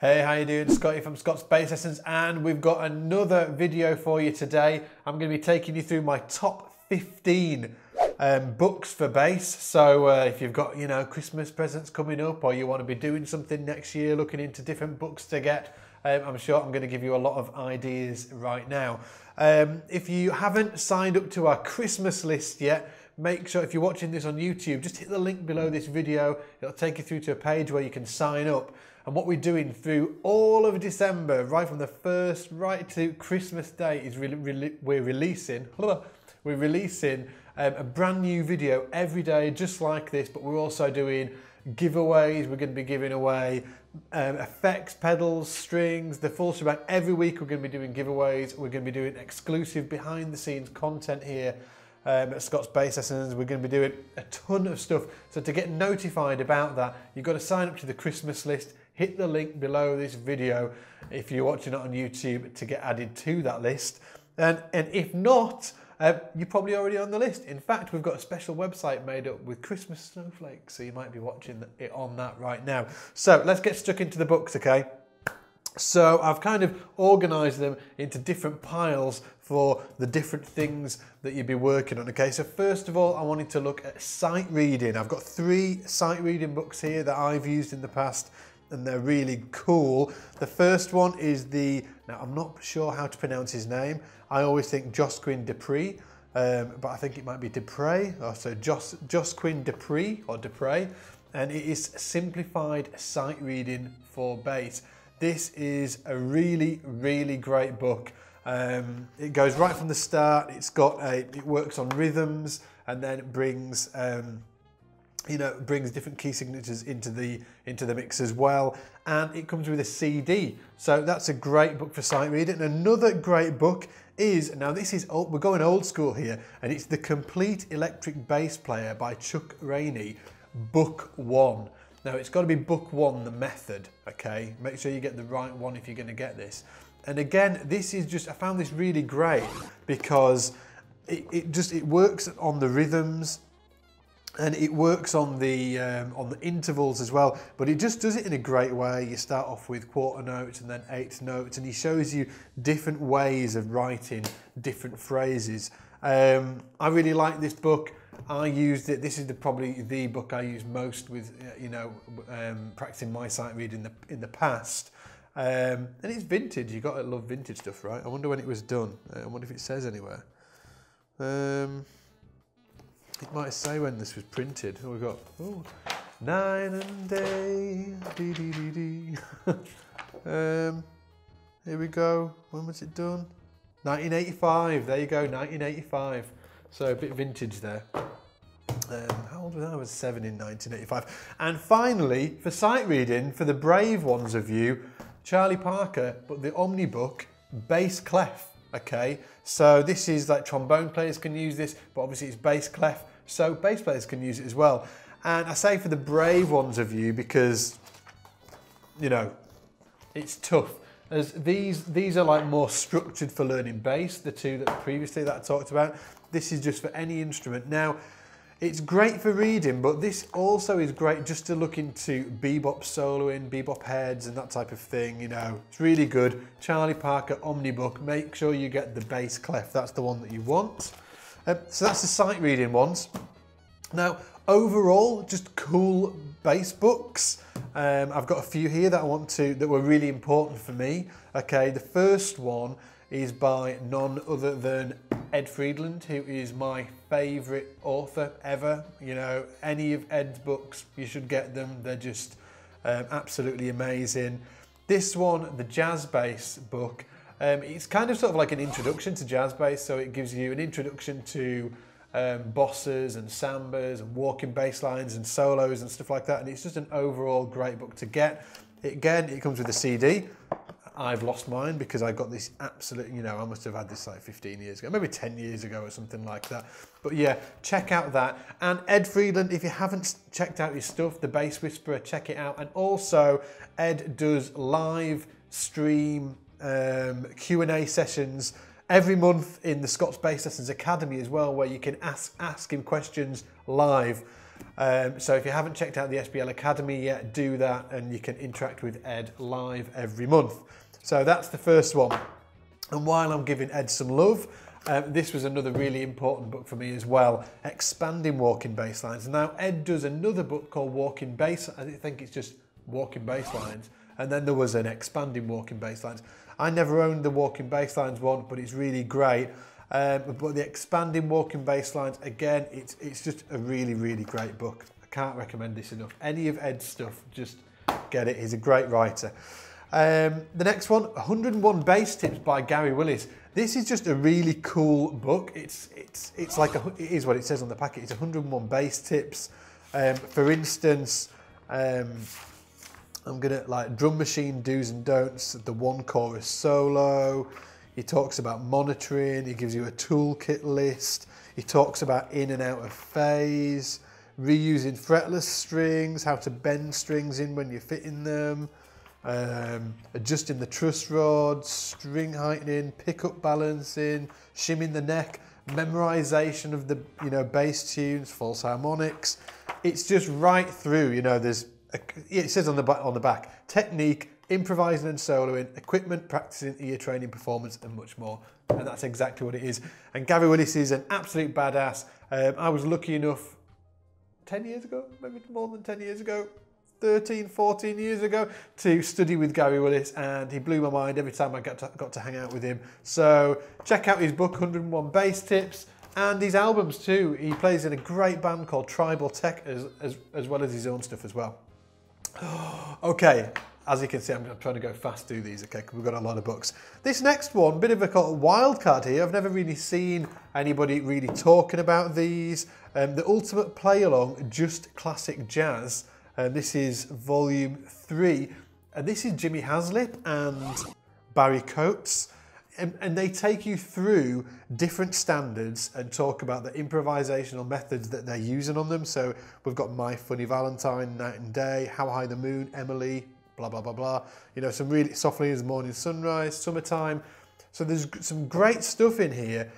Hey, how you doing? Scotty from Scott's Bass Lessons and we've got another video for you today. I'm going to be taking you through my top 15 um, books for bass. So uh, if you've got, you know, Christmas presents coming up or you want to be doing something next year, looking into different books to get, um, I'm sure I'm going to give you a lot of ideas right now. Um, if you haven't signed up to our Christmas list yet, make sure if you're watching this on YouTube, just hit the link below this video. It'll take you through to a page where you can sign up. And what we're doing through all of December, right from the first right to Christmas Day, is re re we're releasing, we're releasing um, a brand new video every day, just like this. But we're also doing giveaways. We're going to be giving away um, effects, pedals, strings, the full shebang. Every week we're going to be doing giveaways. We're going to be doing exclusive behind the scenes content here um, at Scott's Bass Lessons. We're going to be doing a ton of stuff. So to get notified about that, you've got to sign up to the Christmas list hit the link below this video if you're watching it on YouTube to get added to that list. And, and if not, uh, you're probably already on the list. In fact, we've got a special website made up with Christmas snowflakes, so you might be watching it on that right now. So let's get stuck into the books, okay? So I've kind of organized them into different piles for the different things that you'd be working on. Okay, so first of all, I wanted to look at sight reading. I've got three sight reading books here that I've used in the past and they're really cool. The first one is the, now I'm not sure how to pronounce his name. I always think Josquin Dupree, um, but I think it might be Dupre, or so Jos, Josquin Dupree or Dupre, and it is simplified sight reading for bass. This is a really, really great book. Um, it goes right from the start. It's got a, it works on rhythms and then brings um, you know, brings different key signatures into the into the mix as well. And it comes with a CD. So that's a great book for sight reading. And another great book is, now this is, old, we're going old school here, and it's The Complete Electric Bass Player by Chuck Rainey, book one. Now it's got to be book one, the method, okay? Make sure you get the right one if you're going to get this. And again, this is just, I found this really great because it, it just, it works on the rhythms, and it works on the um, on the intervals as well but it just does it in a great way you start off with quarter notes and then eighth notes and he shows you different ways of writing different phrases um, I really like this book I used it this is the, probably the book I use most with uh, you know um, practicing my sight reading in the, in the past um, and it's vintage you got to love vintage stuff right I wonder when it was done uh, I wonder if it says anywhere um, it might say when this was printed. Oh, we've got oh, nine and day. Dee, dee, dee, dee. um, here we go. When was it done? 1985. There you go, 1985. So a bit vintage there. Um, how old was I? I was seven in 1985. And finally, for sight reading, for the brave ones of you, Charlie Parker, but the Omnibook, bass clef. Okay, so this is like trombone players can use this, but obviously it's bass clef, so bass players can use it as well. And I say for the brave ones of you because, you know, it's tough. As these these are like more structured for learning bass, the two that previously that I talked about. This is just for any instrument. Now, it's great for reading, but this also is great just to look into bebop soloing, bebop heads and that type of thing, you know. It's really good. Charlie Parker Omnibook, make sure you get the bass clef, that's the one that you want. Uh, so that's the sight reading ones. Now, overall, just cool bass books. Um, I've got a few here that I want to, that were really important for me. Okay, the first one is by none other than Ed Friedland, who is my favourite author ever. You know, any of Ed's books, you should get them. They're just um, absolutely amazing. This one, the Jazz Bass book, um, it's kind of sort of like an introduction to jazz bass, so it gives you an introduction to um, bossas and sambas and walking bass lines and solos and stuff like that, and it's just an overall great book to get. It, again, it comes with a CD. I've lost mine because I got this absolute, you know, I must have had this like 15 years ago, maybe 10 years ago or something like that. But yeah, check out that. And Ed Friedland, if you haven't checked out his stuff, The Bass Whisperer, check it out. And also, Ed does live stream um, Q&A sessions every month in the Scott's Bass Lessons Academy as well, where you can ask, ask him questions live. Um, so if you haven't checked out the SBL Academy yet, do that and you can interact with Ed live every month. So that's the first one. And while I'm giving Ed some love, um, this was another really important book for me as well, Expanding Walking Bass Lines. Now, Ed does another book called Walking Bass. I think it's just Walking Bass Lines. And then there was an Expanding Walking Bass Lines. I never owned the Walking Bass Lines one, but it's really great. Um, but the Expanding Walking Bass Lines, again, it's, it's just a really, really great book. I can't recommend this enough. Any of Ed's stuff, just get it. He's a great writer. Um, the next one, 101 Bass Tips by Gary Willis. This is just a really cool book. It's it's it's like a, it is what it says on the packet. It's 101 bass tips. Um, for instance, um, I'm gonna like drum machine do's and don'ts. The one chorus solo. He talks about monitoring. He gives you a toolkit list. He talks about in and out of phase, reusing fretless strings, how to bend strings in when you're fitting them um, adjusting the truss rods, string heightening, pickup balancing, shimming the neck, memorization of the you know bass tunes, false harmonics. It's just right through. You know, there's a, it says on the on the back technique, improvising and soloing, equipment, practicing, ear training, performance, and much more. And that's exactly what it is. And Gary Willis is an absolute badass. Um, I was lucky enough 10 years ago, maybe more than 10 years ago, 13, 14 years ago to study with Gary Willis, and he blew my mind every time I got to, got to hang out with him. So check out his book, 101 Bass Tips, and his albums too. He plays in a great band called Tribal Tech, as, as, as well as his own stuff as well. okay, as you can see, I'm trying to go fast through these, okay, because we've got a lot of books. This next one, bit of a wild card here. I've never really seen anybody really talking about these. Um, the Ultimate Play Along, Just Classic Jazz. And this is volume three. And this is Jimmy Haslip and Barry Coates. And, and, they take you through different standards and talk about the improvisational methods that they're using on them. So we've got My Funny Valentine, Night and Day, How High the Moon, Emily, blah, blah, blah, blah. You know, some really softly as morning sunrise, summertime. So there's some great stuff in here.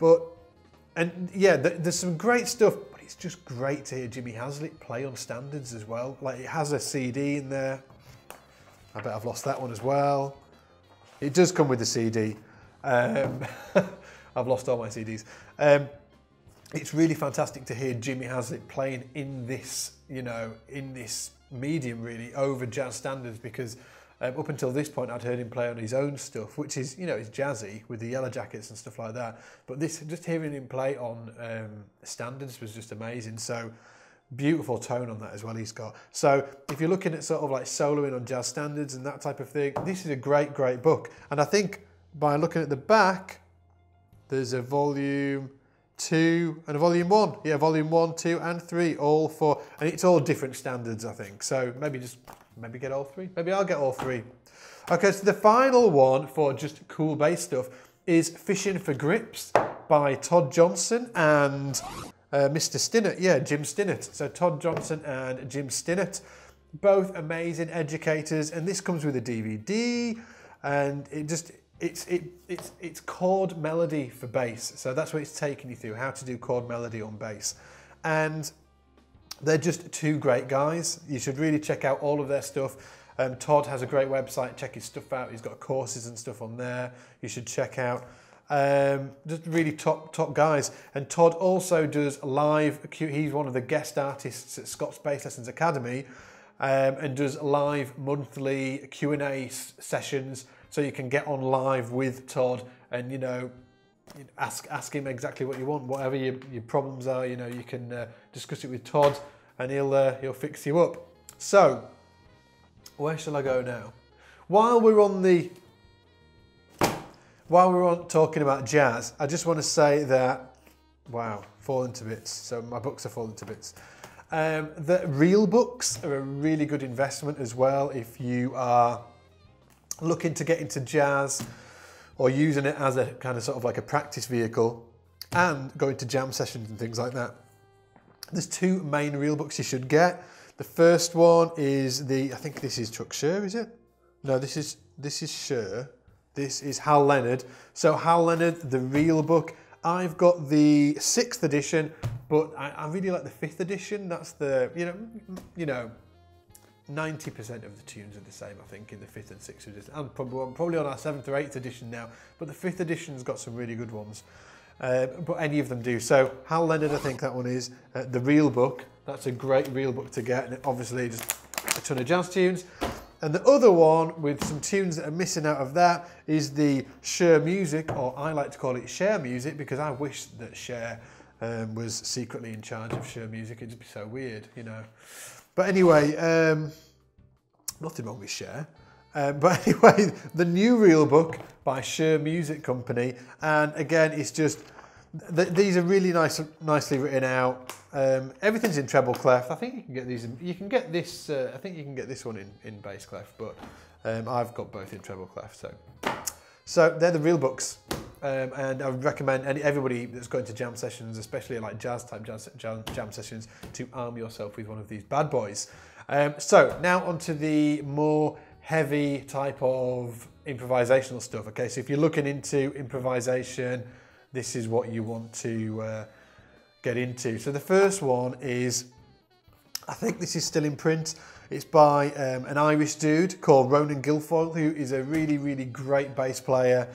But, and yeah, there's some great stuff it's just great to hear Jimmy Haslip play on standards as well. Like it has a CD in there. I bet I've lost that one as well. It does come with a CD. Um, I've lost all my CDs. Um, it's really fantastic to hear Jimmy Haslip playing in this, you know, in this medium really over jazz standards because um, up until this point, I'd heard him play on his own stuff, which is, you know, it's jazzy with the Yellowjackets and stuff like that. But this, just hearing him play on um, standards was just amazing. So beautiful tone on that as well he's got. So if you're looking at sort of like soloing on jazz standards and that type of thing, this is a great, great book. And I think by looking at the back, there's a volume two and a volume one. Yeah, volume one, two, and three, all four. and it's all different standards, I think. So maybe just maybe get all three. Maybe I'll get all three. Okay, so the final one for just cool bass stuff is Fishing for Grips by Todd Johnson and uh, Mr. Stinnett. Yeah, Jim Stinnett. So Todd Johnson and Jim Stinnett, both amazing educators. And this comes with a DVD and it just, it's, it, it's, it's chord melody for bass. So that's what it's taking you through, how to do chord melody on bass. And they're just two great guys. You should really check out all of their stuff. Um, Todd has a great website. Check his stuff out. He's got courses and stuff on there. You should check out. Um, just really top top guys. And Todd also does live. He's one of the guest artists at Scott's Bass Lessons Academy, um, and does live monthly Q and A sessions. So you can get on live with Todd, and you know ask ask him exactly what you want, whatever your, your problems are. You know, you can uh, discuss it with Todd, and he'll uh, he'll fix you up. So, where shall I go now? While we're on the while we're on talking about jazz, I just want to say that wow, falling to bits. So my books are falling to bits. Um, the real books are a really good investment as well if you are looking to get into jazz or using it as a kind of sort of like a practice vehicle and going to jam sessions and things like that. There's two main real books you should get. The first one is the, I think this is Chuck Sher, is it? No, this is this is Sher. This is Hal Leonard. So Hal Leonard, the real book. I've got the sixth edition. but I, I really like the fifth edition. That's the you know you know. 90% of the tunes are the same, I think, in the fifth and sixth edition. I'm probably, on our seventh or eighth edition now, but the fifth edition's got some really good ones. Uh, but any of them do. So Hal Leonard, I think that one is uh, the real book. That's a great real book to get, and obviously just a ton of jazz tunes. And the other one with some tunes that are missing out of that is the Sher Music, or I like to call it Share Music because I wish that Cher um, was secretly in charge of Sher Music. It'd be so weird, you know. But anyway, um, nothing wrong with Cher. Um, but anyway, the new real book by Sher Music Company, and again, it's just th these are really nice, nicely written out. Um, everything's in treble clef. I think you can get these. In, you can get this. Uh, I think you can get this one in in bass clef, but um, I've got both in treble clef. So, so they're the real books, um, and I recommend any, everybody that's going to jam sessions, especially like jazz type jazz, jam, jam sessions, to arm yourself with one of these bad boys. Um, so now onto the more heavy type of improvisational stuff. Okay, so if you're looking into improvisation, this is what you want to uh, get into. So the first one is, I think this is still in print. It's by um, an Irish dude called Ronan Guilfoyle, who is a really, really great bass player.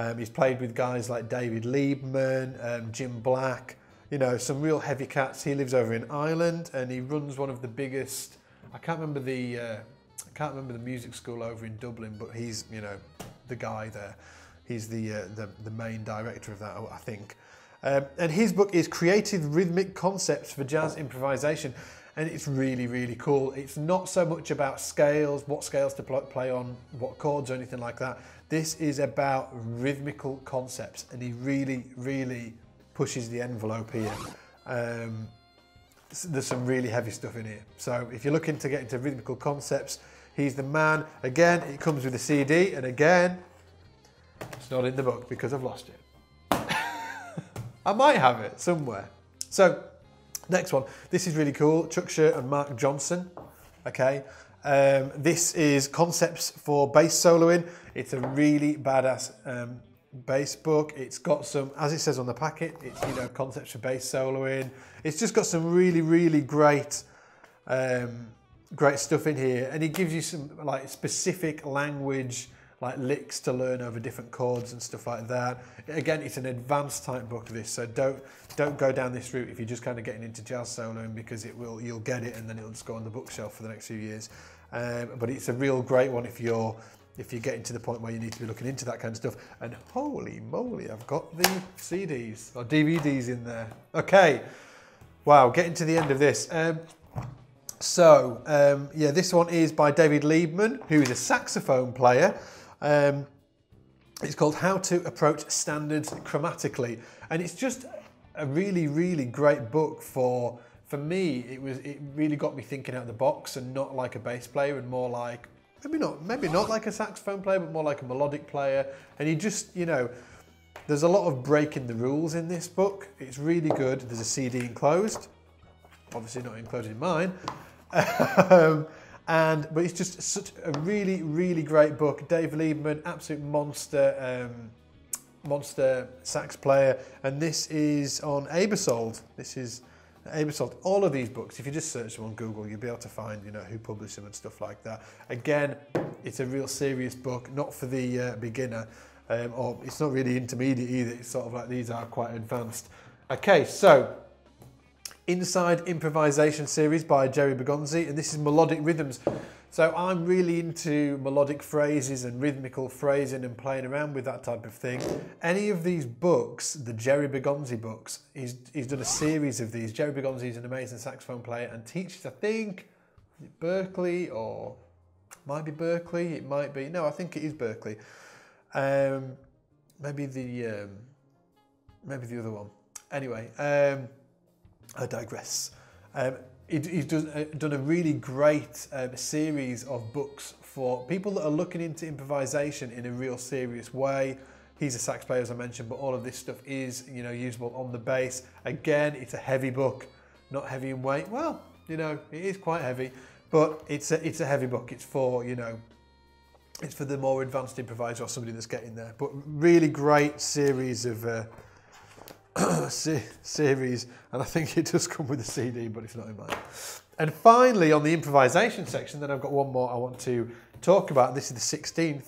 Um, he's played with guys like David Liebman, um, Jim Black, you know, some real heavy cats. He lives over in Ireland and he runs one of the biggest, I can't remember the, uh, I can't remember the music school over in Dublin, but he's, you know, the guy there. He's the, uh, the, the main director of that, I think. Um, and his book is Creative Rhythmic Concepts for Jazz Improvisation. And it's really, really cool. It's not so much about scales, what scales to play on, what chords or anything like that. This is about rhythmical concepts. And he really, really pushes the envelope here. Um, there's some really heavy stuff in here. So if you're looking to get into rhythmical concepts, he's the man. Again, it comes with a CD. And again, it's not in the book because I've lost it. I might have it somewhere. So, next one. This is really cool. Chuck Sher and Marc Johnson. Okay. Um, this is concepts for bass soloing. It's a really badass um, bass book. It's got some, as it says on the packet, it's you know concepts for bass soloing. It's just got some really really great, um, great stuff in here, and it gives you some like specific language like licks to learn over different chords and stuff like that. Again, it's an advanced type book this, so don't don't go down this route if you're just kind of getting into jazz soloing because it will you'll get it and then it'll just go on the bookshelf for the next few years. Um, but it's a real great one if you're if you're getting to the point where you need to be looking into that kind of stuff. And holy moly, I've got the CDs or DVDs in there. Okay, wow, getting to the end of this. Um, so, um, yeah, this one is by David Liebman, who is a saxophone player. Um, it's called How to Approach Standards Chromatically. And it's just a really, really great book for, for me, it was, it really got me thinking out of the box and not like a bass player and more like, maybe not, maybe not like a saxophone player, but more like a melodic player. And you just, you know, there's a lot of breaking the rules in this book. It's really good. There's a CD enclosed, obviously not enclosed in mine. um, and but it's just such a really, really great book. Dave Liebman, absolute monster, um, monster sax player, and this is on Aebersold. This is Aebersold. All of these books, if you just search them on Google, you'll be able to find, you know, who published them and stuff like that. Again, it's a real serious book, not for the uh, beginner, um, or it's not really intermediate either. It's sort of like these are quite advanced. Okay, so Inside Improvisation series by Jerry Bergonzi, and this is melodic rhythms. So I'm really into melodic phrases and rhythmical phrasing and playing around with that type of thing. Any of these books, the Jerry Bergonzi books, he's, he's done a series of these. Jerry Bergonzi is an amazing saxophone player and teaches, I think, Berklee or might be Berklee, it might be, no, I think it is Berklee. Um, maybe the, um, maybe the other one. Anyway, um, I digress. Um, he's done, uh, done a really great um, series of books for people that are looking into improvisation in a real serious way. He's a sax player, as I mentioned, but all of this stuff is, you know, usable on the bass. Again, it's a heavy book, not heavy in weight. Well, you know, it is quite heavy, but it's a, it's a heavy book. It's for, you know, it's for the more advanced improviser or somebody that's getting there. But really great series of uh, series, and I think it does come with a CD, but it's not in mine. And finally, on the improvisation section, then I've got one more I want to talk about. This is the 16th,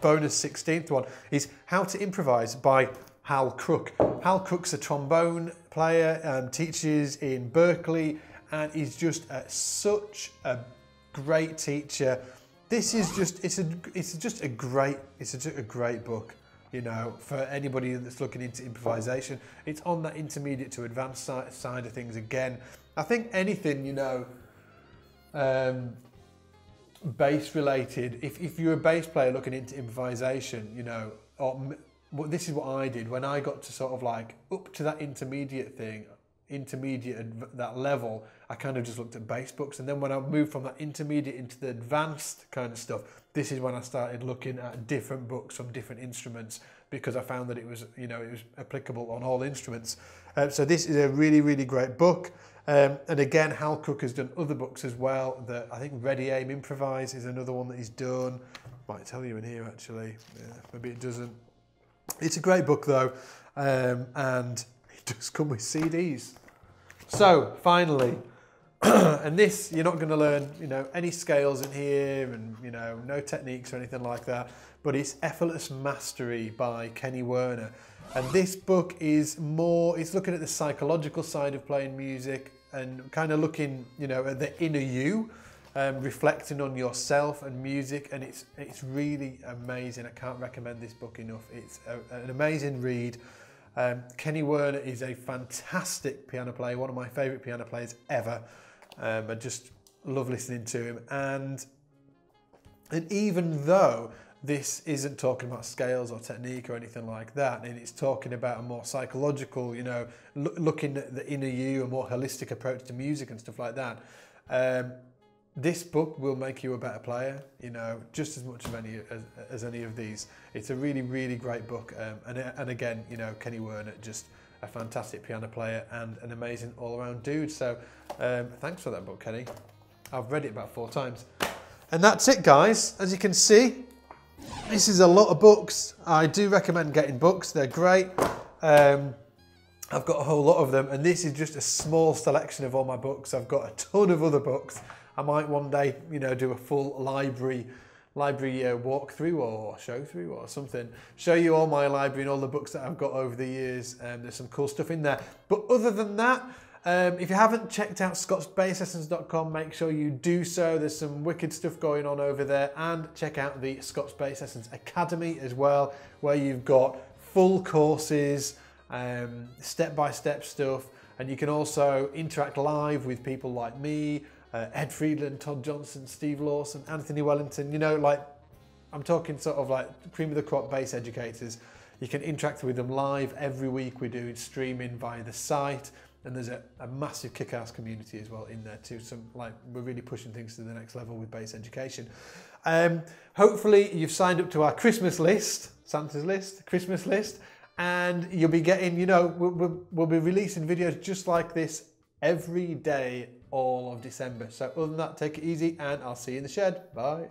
bonus 16th one, is How to Improvise by Hal Crook. Hal Crook's a trombone player and teaches in Berklee, and he's just a, such a great teacher. This is just, it's, a, it's just a great, it's a, a great book you know, for anybody that's looking into improvisation. It's on that intermediate to advanced side of things again. I think anything, you know, um, bass related, if, if you're a bass player looking into improvisation, you know, or, well, this is what I did when I got to sort of like up to that intermediate thing, intermediate that level, I kind of just looked at bass books. And then when I moved from that intermediate into the advanced kind of stuff, this is when I started looking at different books from different instruments because I found that it was, you know, it was applicable on all instruments. Uh, so this is a really, really great book. Um, and again, Hal Crook has done other books as well. That I think Ready Aim Improvise is another one that he's done. Might tell you in here actually. Yeah, maybe it doesn't. It's a great book though, um, and it does come with CDs. So finally, and this you're not going to learn, you know, any scales in here, and you know, no techniques or anything like that. But it's Effortless Mastery by Kenny Werner. And this book is more, it's looking at the psychological side of playing music and kind of looking, you know, at the inner you, um, reflecting on yourself and music. And it's, it's really amazing. I can't recommend this book enough. It's a, an amazing read. Um, Kenny Werner is a fantastic piano player, one of my favourite piano players ever. Um, I just love listening to him. And, and even though this isn't talking about scales or technique or anything like that, and it's talking about a more psychological, you know, look, looking at the inner you, a more holistic approach to music and stuff like that. Um, this book will make you a better player, you know, just as much of any as, as any of these. It's a really, really great book, um, and and again, you know, Kenny Werner, just a fantastic piano player and an amazing all-around dude. So, um, thanks for that book, Kenny. I've read it about four times, and that's it, guys. As you can see, this is a lot of books. I do recommend getting books. They're great. Um, I've got a whole lot of them and this is just a small selection of all my books. I've got a ton of other books. I might one day, you know, do a full library library uh, walkthrough or show through or something. Show you all my library and all the books that I've got over the years. Um, there's some cool stuff in there. But other than that, um, if you haven't checked out scottsbasslessons.com, make sure you do so. There's some wicked stuff going on over there. And check out the Scott's Bass Lessons Academy as well, where you've got full courses, um, step-by-step -step stuff, and you can also interact live with people like me, uh, Ed Friedland, Todd Johnson, Steve Lawson, Anthony Wellington, you know, like, I'm talking sort of like cream of the crop bass educators. You can interact with them live every week. We do streaming via the site and there's a, a massive kick-ass community as well in there too. Some like we're really pushing things to the next level with bass education. Um, hopefully you've signed up to our Christmas list, Santa's list, Christmas list, and you'll be getting, you know, we'll, we'll, we'll be releasing videos just like this every day all of December. So other than that, take it easy and I'll see you in the shed. Bye.